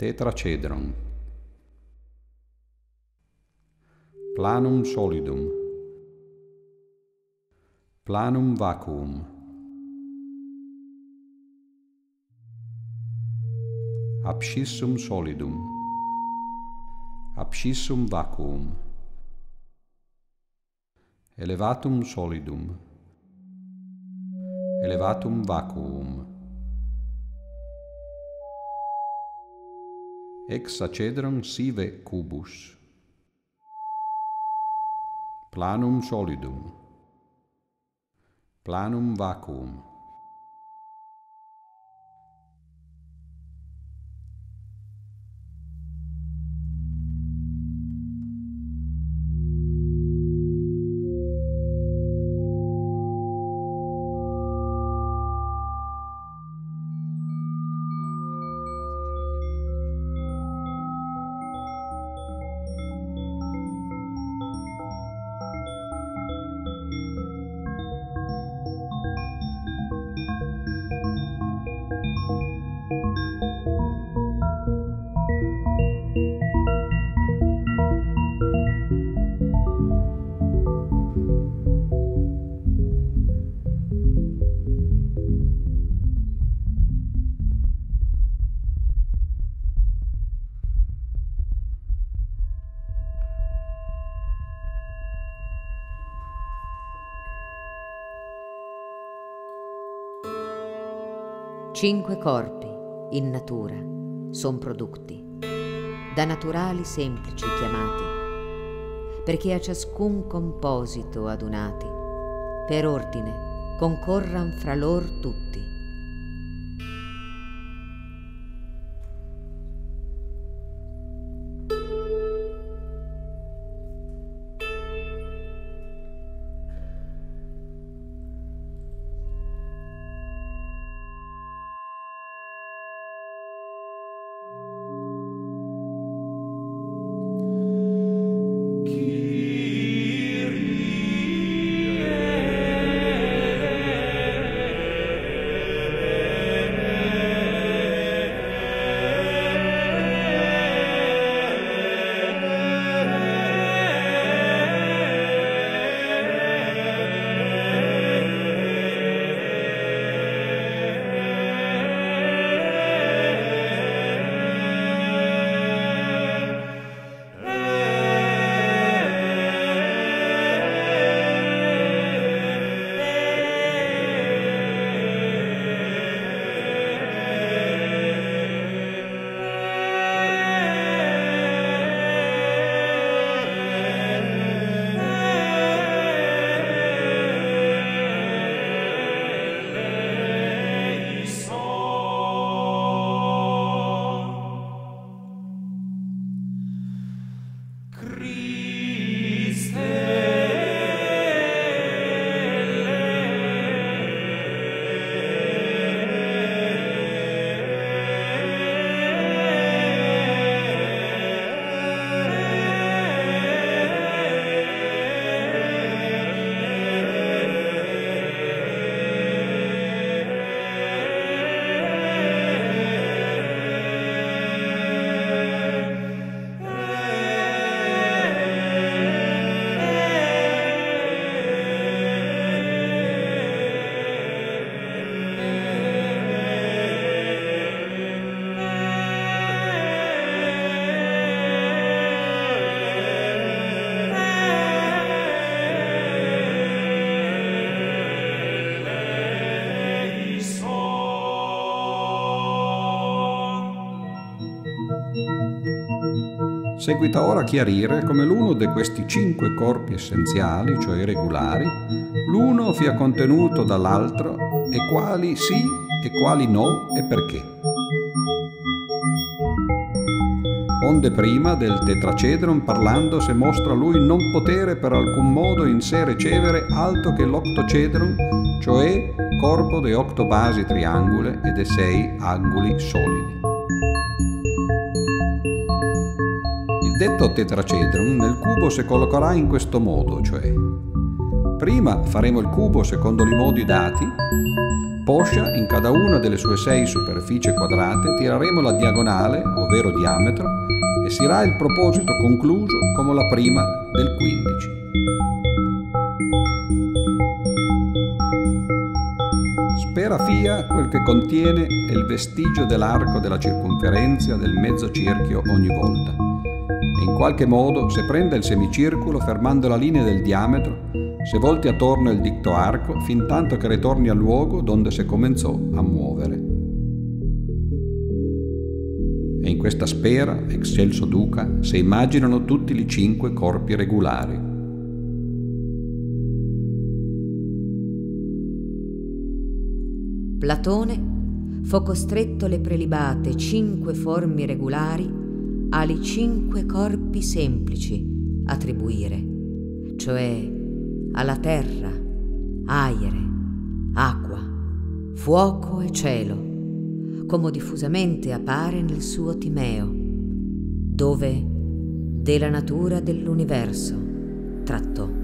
tetracedron. Planum solidum. Planum vacuum. Abscissum solidum. Abscissum vacuum. Elevatum solidum. Elevatum vacuum. hexacedron sive cubus. Planum solidum. Planum vacuum. Cinque corpi in natura son prodotti, da naturali semplici chiamati, perché a ciascun composito adunati, per ordine concorran fra lor tutti. Seguita ora a chiarire come l'uno di questi cinque corpi essenziali, cioè regolari, l'uno sia contenuto dall'altro e quali sì e quali no e perché. Onde prima del tetracedron parlando se mostra lui non potere per alcun modo in sé ricevere altro che l'octocedron, cioè corpo de otto basi triangole e de sei angoli solidi. Detto tetracedron nel cubo si collocherà in questo modo, cioè prima faremo il cubo secondo i modi dati, poscia, in cada una delle sue sei superfici quadrate, tireremo la diagonale, ovvero diametro, e sarà il proposito concluso come la prima del 15. Spera fia quel che contiene è il vestigio dell'arco della circonferenza del mezzo cerchio ogni volta. E in qualche modo, se prende il semicircolo fermando la linea del diametro, se volti attorno il dicto arco fin tanto che ritorni al luogo donde si comenzò a muovere. E in questa spera, excelso duca, si immaginano tutti i cinque corpi regolari. Platone fu costretto le prelibate cinque forme regolari ali cinque corpi semplici attribuire, cioè alla terra, aere, acqua, fuoco e cielo, come diffusamente appare nel suo Timeo, dove della natura dell'universo trattò.